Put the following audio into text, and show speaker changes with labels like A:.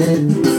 A: Amen.